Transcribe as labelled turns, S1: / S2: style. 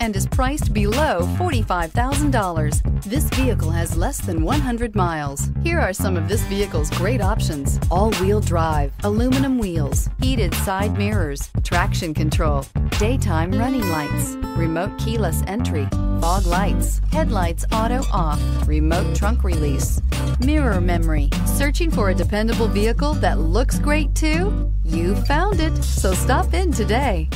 S1: and is priced below $45,000. This vehicle has less than 100 miles. Here are some of this vehicle's great options. All-wheel drive, aluminum wheels, heated side mirrors, traction control, daytime running lights, remote keyless entry, fog lights, headlights auto off, remote trunk release, mirror memory. Searching for a dependable vehicle that looks great too? You found it, so stop in today.